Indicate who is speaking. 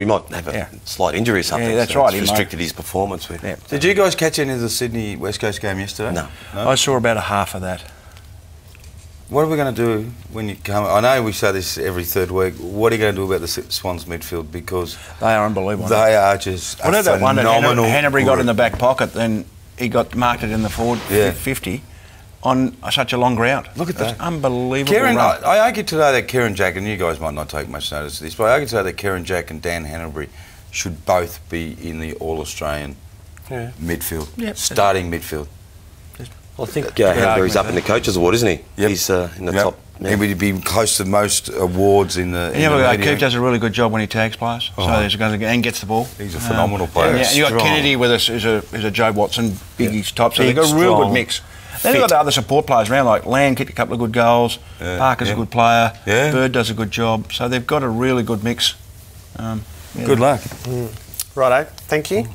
Speaker 1: He might have a
Speaker 2: Yeah.
Speaker 1: slight injury or something.
Speaker 2: Yeah, that's
Speaker 1: so
Speaker 2: right,
Speaker 1: It's
Speaker 2: he might-
Speaker 1: restricted his performance with.
Speaker 2: Yeah.
Speaker 3: Did you guys catch any of the Sydney West Coast game yesterday?
Speaker 1: No.
Speaker 2: I saw about a half of that.
Speaker 3: What are we going to do when you come? I know we say this every third week. What are you going to do about the Swans midfield because
Speaker 2: They are unbelievable.
Speaker 3: they are just
Speaker 2: What
Speaker 3: a
Speaker 2: about that one that
Speaker 3: phenomenal.
Speaker 2: Henry, Henry got in the back pocket, then he got marked it in the forward
Speaker 3: Yeah.
Speaker 2: 50 on such a long ground.
Speaker 3: Look at
Speaker 2: That's
Speaker 3: that.
Speaker 2: unbelievable.
Speaker 3: Kieren, I,
Speaker 2: run.
Speaker 3: I argue today that Kieren Jack, and you guys might not take much notice of this, but I argue today that Kieren Jack and Dan Hannebery should both be in the All Australian
Speaker 1: Yeah.
Speaker 3: midfield,
Speaker 2: Yep.
Speaker 3: starting midfield.
Speaker 1: I think uh, Hannebery's up in the coaches award, isn't he?
Speaker 3: Yep.
Speaker 1: He's uh, in the
Speaker 3: Yep.
Speaker 1: top.
Speaker 3: He would be close to most awards in the. in
Speaker 2: Yeah,
Speaker 3: the
Speaker 2: but uh,
Speaker 3: media.
Speaker 2: Does a really good job when he tags players.
Speaker 3: Oh.
Speaker 2: So there's a guy that- and gets the ball.
Speaker 3: He's a phenomenal player.
Speaker 2: Yeah, you got Kennedy with us, who's a, who's a Jobe Watson, biggie type. So
Speaker 1: Big,
Speaker 2: they've got a real good mix. Then you've got the other support players around, like Lamb kicked a couple of good goals.
Speaker 3: Yeah,
Speaker 2: Parker's
Speaker 3: yeah.
Speaker 2: a good player.
Speaker 3: Yeah.
Speaker 2: Bird does a good job. So they've got a really good mix. Um, yeah.
Speaker 3: Good luck.
Speaker 4: Righto, thank you.